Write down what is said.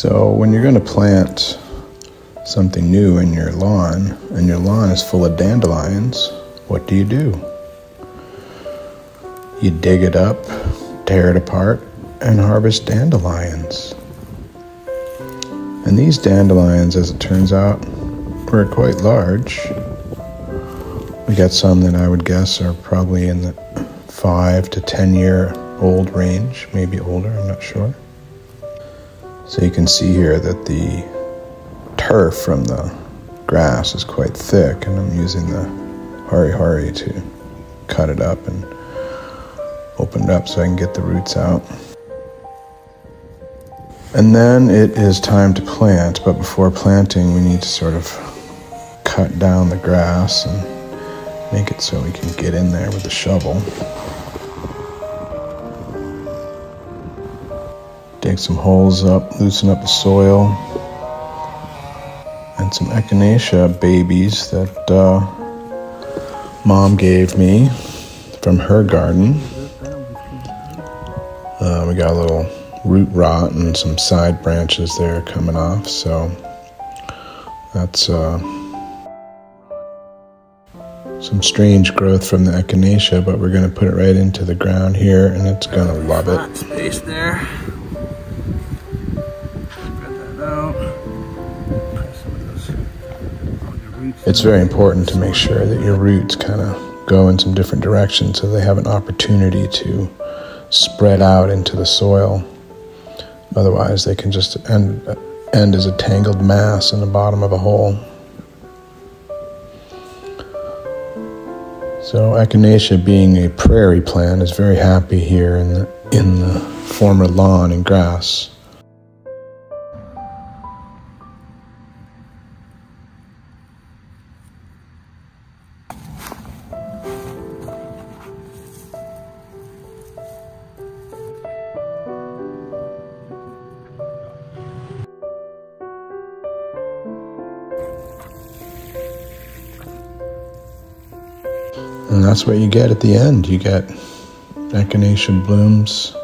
So, when you're going to plant something new in your lawn and your lawn is full of dandelions, what do you do? You dig it up, tear it apart, and harvest dandelions. And these dandelions, as it turns out, were quite large. We got some that I would guess are probably in the five to ten year old range, maybe older, I'm not sure. So you can see here that the turf from the grass is quite thick, and I'm using the hori hori to cut it up and open it up so I can get the roots out. And then it is time to plant, but before planting, we need to sort of cut down the grass and make it so we can get in there with the shovel. Dig some holes up, loosen up the soil, and some echinacea babies that uh, mom gave me from her garden. Uh, we got a little root rot and some side branches there coming off. So that's uh, some strange growth from the echinacea, but we're going to put it right into the ground here and it's going to love it. Space there. It's very important to make sure that your roots kind of go in some different directions so they have an opportunity to spread out into the soil. Otherwise, they can just end, end as a tangled mass in the bottom of a hole. So Echinacea, being a prairie plant, is very happy here in the, in the former lawn and grass. And that's what you get at the end. You get echinacea blooms